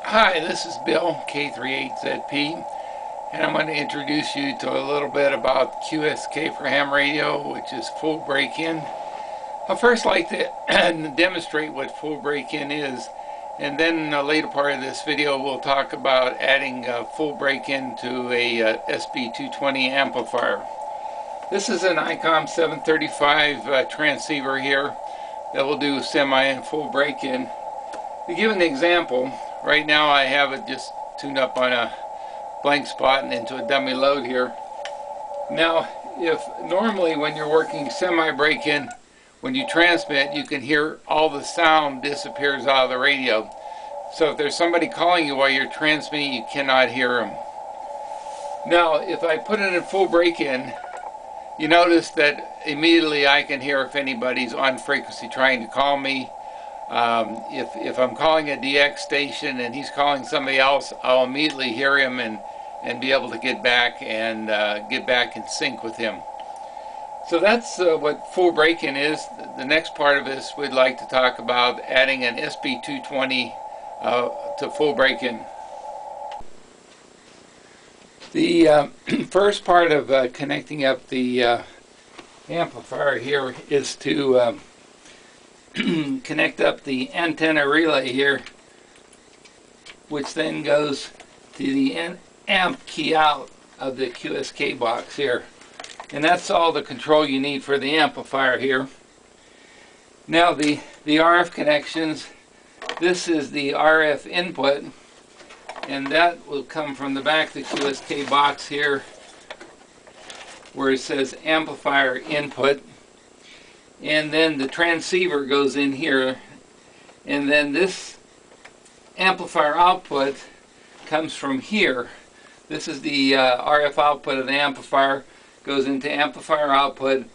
Hi, this is Bill, K38ZP, and I'm going to introduce you to a little bit about QSK for ham radio, which is full break-in. I'll first like to demonstrate what full break-in is, and then in the later part of this video we'll talk about adding full break-in to a uh, SB220 amplifier. This is an ICOM 735 uh, transceiver here that will do semi and full break-in. To give an example, Right now I have it just tuned up on a blank spot and into a dummy load here. Now, if normally when you're working semi-break-in, when you transmit, you can hear all the sound disappears out of the radio. So if there's somebody calling you while you're transmitting, you cannot hear them. Now, if I put it in full break-in, you notice that immediately I can hear if anybody's on frequency trying to call me, um, if, if I'm calling a DX station and he's calling somebody else, I'll immediately hear him and, and be able to get back and uh, get back in sync with him. So that's uh, what full break-in is. The next part of this we'd like to talk about adding an SB220 uh, to full break-in. The uh, first part of uh, connecting up the uh, amplifier here is to um, connect up the antenna relay here which then goes to the amp key out of the QSK box here. And that's all the control you need for the amplifier here. Now the the RF connections this is the RF input and that will come from the back of the QSK box here where it says amplifier input and then the transceiver goes in here. And then this amplifier output comes from here. This is the uh, RF output of the amplifier goes into amplifier output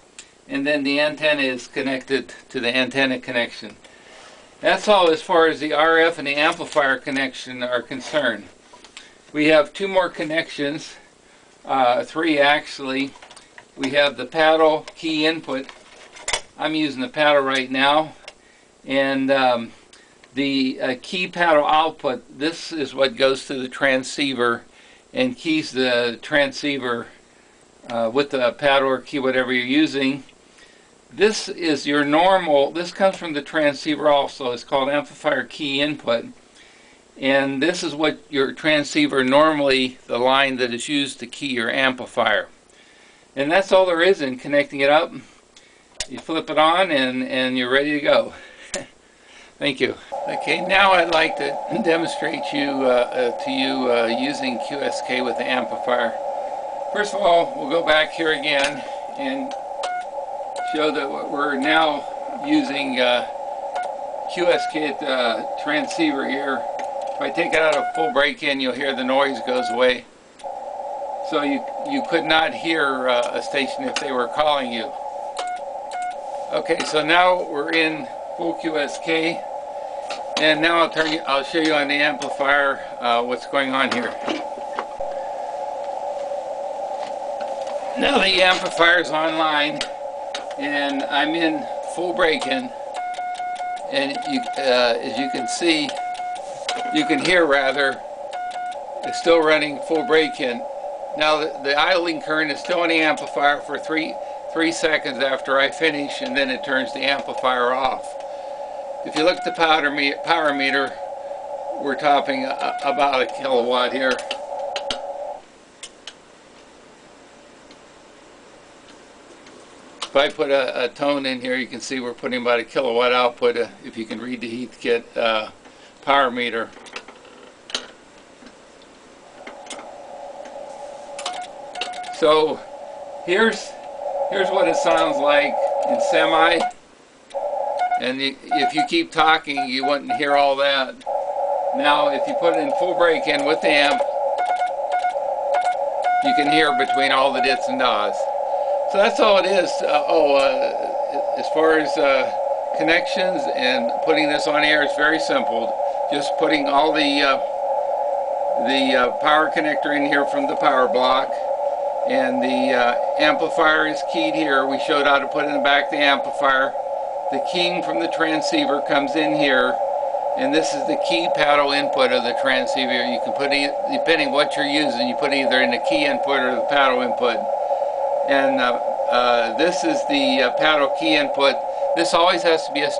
and then the antenna is connected to the antenna connection. That's all as far as the RF and the amplifier connection are concerned. We have two more connections uh, three actually. We have the paddle key input I'm using the paddle right now. And um, the uh, key paddle output this is what goes to the transceiver and keys the transceiver uh, with the paddle or key whatever you're using. This is your normal this comes from the transceiver also. It's called amplifier key input. And this is what your transceiver normally the line that is used to key your amplifier. And that's all there is in connecting it up you flip it on and, and you're ready to go. Thank you. Okay, now I'd like to demonstrate you uh, uh, to you uh, using QSK with the amplifier. First of all, we'll go back here again and show that we're now using uh, QSK uh, transceiver here. If I take it out of full break-in, you'll hear the noise goes away. So you, you could not hear uh, a station if they were calling you. Okay, so now we're in full QSK, and now I'll turn you, I'll show you on the amplifier uh, what's going on here. Now the amplifier is online, and I'm in full break-in, and you, uh, as you can see, you can hear rather, it's still running full break-in. Now the, the idling current is still in the amplifier for three three seconds after I finish and then it turns the amplifier off. If you look at the power, me power meter, we're topping a, about a kilowatt here. If I put a, a, tone in here, you can see we're putting about a kilowatt output, uh, if you can read the Heathkit uh, power meter. So here's Here's what it sounds like in semi. And if you keep talking, you wouldn't hear all that. Now, if you put it in full break-in with the amp, you can hear between all the dits and dots. So that's all it is. Uh, oh, uh, as far as uh, connections and putting this on air, it's very simple. Just putting all the uh, the uh, power connector in here from the power block and the uh, amplifier is keyed here. We showed how to put in the back the amplifier. The keying from the transceiver comes in here And this is the key paddle input of the transceiver. You can put, e depending what you're using, you put either in the key input or the paddle input. And uh, uh, this is the uh, paddle key input. This always has to be a